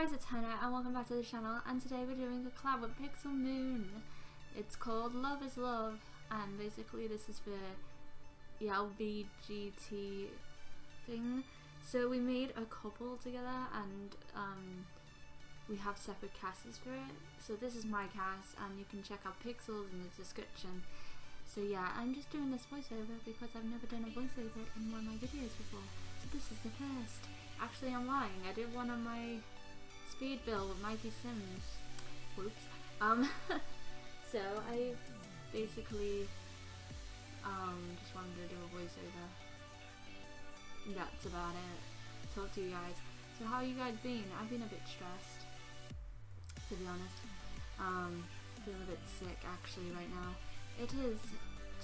guys, it's Hannah and welcome back to the channel and today we're doing a collab with Pixel Moon. It's called Love is Love and basically this is for the LBGT thing. So we made a couple together and um, we have separate casts for it. So this is my cast and you can check out Pixels in the description. So yeah, I'm just doing this voiceover because I've never done a voiceover in one of my videos before. So this is the first. Actually, I'm lying. I did one on my speed build with Mikey Sims. Whoops. Um, so I basically um, just wanted to do a voiceover. That's about it. Talk to you guys. So how you guys been? I've been a bit stressed, to be honest. Um, feeling a bit sick actually right now. It is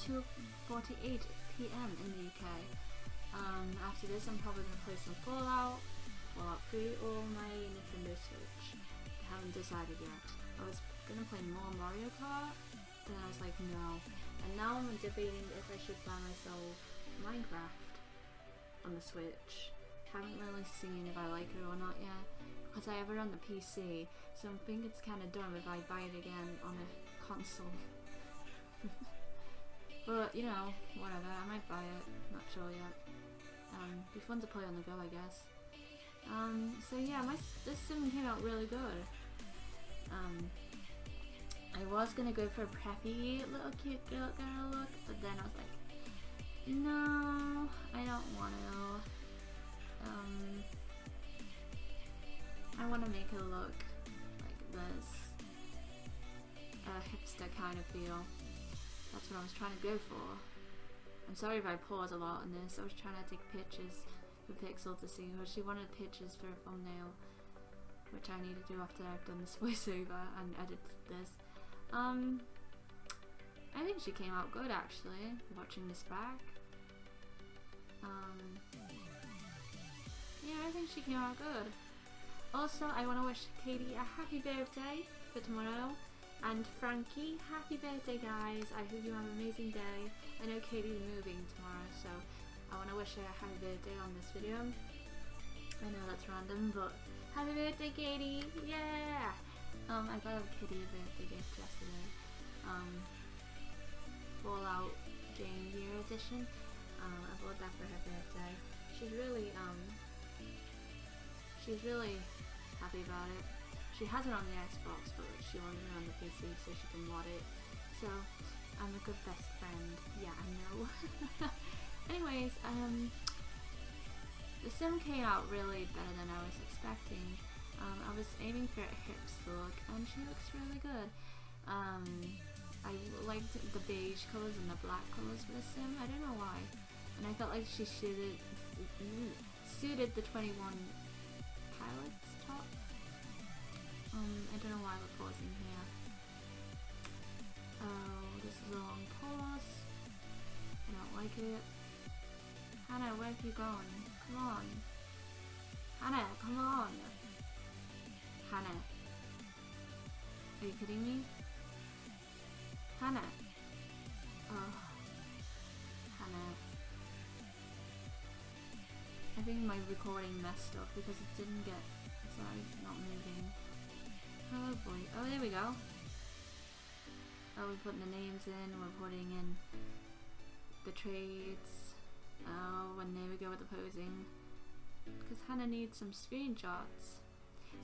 2.48 p.m. in the UK. Um, after this I'm probably going to play some Fallout decided yet. I was to play more Mario Kart, then I was like no. And now I'm debating if I should buy myself Minecraft on the Switch. Haven't really seen if I like it or not yet, because I have it on the PC, so I think it's kind of dumb if I buy it again on a console. but, you know, whatever, I might buy it, not sure yet. Um, be fun to play on the go, I guess. Um, so yeah, my this sim came out really good. Um, I was gonna go for a preppy little cute girl, girl look, but then I was like, no, I don't want to. Um, I want to make it look like this, a hipster kind of feel. That's what I was trying to go for. I'm sorry if I pause a lot on this. I was trying to take pictures for Pixel to see her. She wanted pictures for a thumbnail, which I need to do after I've done this voiceover and edited this. Um, I think she came out good actually, watching this back. Um, yeah, I think she came out good. Also, I want to wish Katie a happy birthday for tomorrow. And Frankie, happy birthday guys. I hope you have an amazing day. I know Katie's moving tomorrow, so I want to wish her a happy birthday on this video. I know that's random, but happy birthday Katie! Yeah! Um, I got a Kitty birthday gift yesterday. Um, Fallout Game Year Edition. Um, I bought that for her birthday. She's really, um, she's really happy about it. She has it on the Xbox, but she wants it on the PC so she can mod it. So, I'm a good best friend. Yeah, I know. Anyways, um, the sim came out really better than I was expecting. Um, I was aiming for a hips look, and she looks really good. Um, I liked the beige colors and the black colors for the sim. I don't know why. And I felt like she suited, suited the 21 Pilots top. Um, I don't know why we're pausing here. Oh, this is a long pause. I don't like it. Hannah, where are you going? Come on. Hannah, come on. Hannah. Are you kidding me? Hannah. Oh. Hannah. I think my recording messed up because it didn't get, sorry, not moving. Oh boy. Oh, there we go. Oh, we're putting the names in, we're putting in the traits. Oh, and there we go with the posing. Because Hannah needs some screenshots.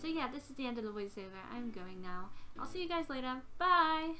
So yeah, this is the end of the voiceover. I'm going now. I'll see you guys later. Bye!